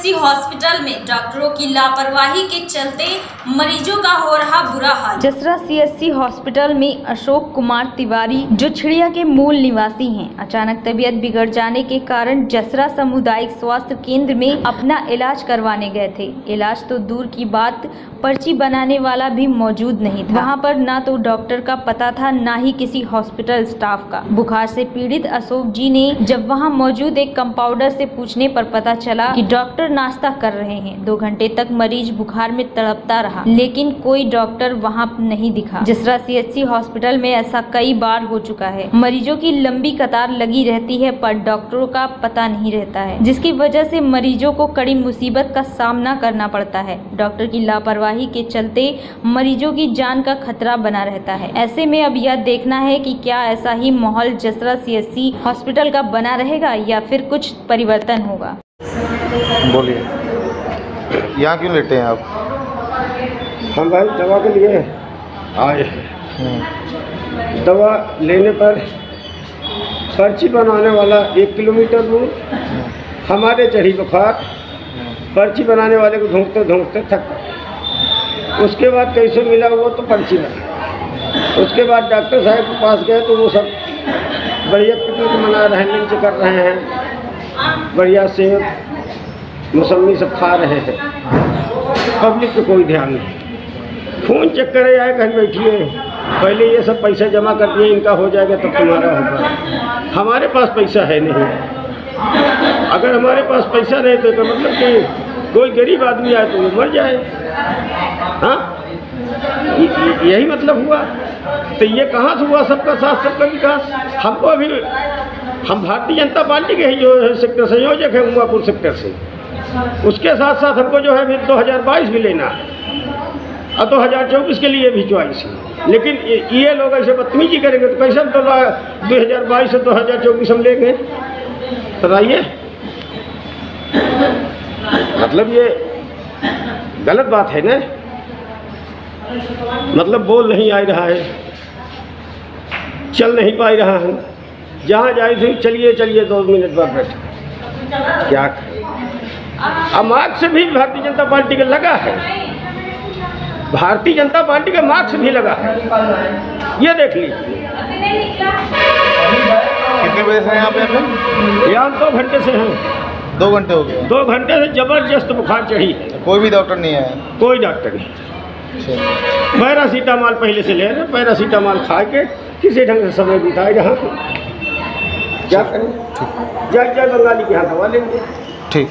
CSC hospital में डॉक्टरों की लापरवाही के चलते मरीजों का हो रहा बुरा हाल। जसरा सीएससी हॉस्पिटल में अशोक कुमार तिवारी, जो छिड़िया के मूल निवासी हैं, अचानक तबीयत बिगड़ जाने के कारण जसरा सामुदायिक स्वास्थ्य केंद्र में अपना इलाज करवाने गए थे। इलाज तो दूर की बात, पर्ची बनाने वाला भी मौजूद नहीं था। वहाँ पर ना तो डॉक्टर का पता था, ना ही किसी हॉस्पिटल स्टाफ का। बुखार से पीड़ित अशोक जी ने जब वहाँ मौजूद एक कंपाउंडर से पूछने पर पता चला कि डॉक्टर नाश्ता कर रहे हैं। दो घंटे तक मरीज़ बुखार में तड़पता रहा, लेकिन कोई डॉक्टर वहाँ नहीं दिखा। जसरा सीएचसी हॉस्पिटल में ऐसा कई बार हो चुका है। मरीजों की लंबी कतार लगी रहती है, पर डॉक्टरों का पता नहीं रहता है। जिसकी वजह से मरीजों को कड़ी मुसीबत का सामना करना पड़ता है। डॉक्टर की लापरवाही के चलते मरीजों की जान का खतरा बना रहता है। ऐसे में अब यह देखना है कि क्या ऐसा ही माहौल जसरा सीएससी हॉस्पिटल का बना रहेगा या फिर कुछ परिवर्तन होगा। बोलिए। यहाँ क्यों लेटे हैं आप? हम भाई दवा के लिए आए हैं। हम्म, दवा लेने पर पर्ची बनाने वाला एक किलोमीटर दूर हमारे चढ़ी बुखार पर्ची बनाने वाले को ढूंढते ढूंढते थक उसके बाद कैसे मिला वो तो पर्ची बना उसके बाद डॉक्टर साहब के पास गए तो वो सब बढ़िया पिकनिक मना रहे हैं लंच कर रहे हैं बढ़िया सेब मौसमी सब खा रहे हैं। पब्लिक पे कोई ध्यान नहीं। फ़ोन चेक करे आए कहीं बैठिए। पहले ये सब पैसा जमा कर दिए इनका हो जाएगा तब तुम्हारा होगा। हमारे पास पैसा है नहीं। अगर हमारे पास पैसा नहीं तो, तो मतलब कि कोई गरीब आदमी आए तो वो मर जाए। हाँ? यही मतलब हुआ। तो ये कहाँ से हुआ? सबका साथ सबका विकास। हमको अभी हम भारतीय जनता पार्टी के ही जो सेक्टर संयोजक है उमापुर सेक्टर से। उसके साथ साथ हमको जो है फिर 2022 भी लेना है। और दो हज़ार चौबीस के लिए भी चॉइस है। लेकिन ये लोग ऐसे बदतमीजी करेंगे तो कैसे हम तो दो हज़ार बाईस से दो हज़ार चौबीस हम लेंगे। बताइए। मतलब ये गलत बात है ना? मतलब बोल नहीं आ रहा है। चल नहीं पा रहा है जहाँ जाए थे, चलिए चलिए, दो मिनट बाद बैठ। क्या अब मार्क्स भी भारतीय जनता पार्टी का लगा है। भारतीय जनता पार्टी का मार्क्स भी लगा है। ये देख लीजिए। कितने बजे से यहाँ पे यहाँ दो घंटे से हैं। दो घंटे हो गए। दो घंटे से ज़बरदस्त बुखार चढ़ी है। कोई भी डॉक्टर नहीं आया। कोई डॉक्टर नहीं। पैरासीटामॉल पहले से ले रहे हैं। पैरासीटामॉल खा के किसी ढंग से समय बिताए जहाँ क्या करें? जय जय बंगाली के यहाँ दवा लेंगे। ठीक।